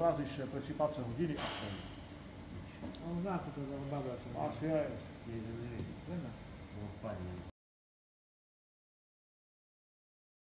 разličite просыпаться в деле А у нас это баба. А, je. я? Не Правильно? Ну парень.